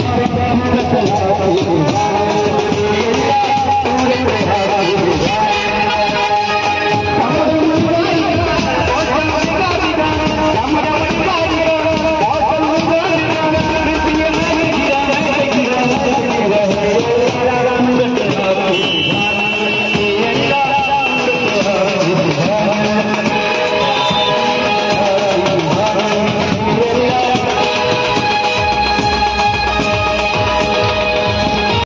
I'm gonna go to the.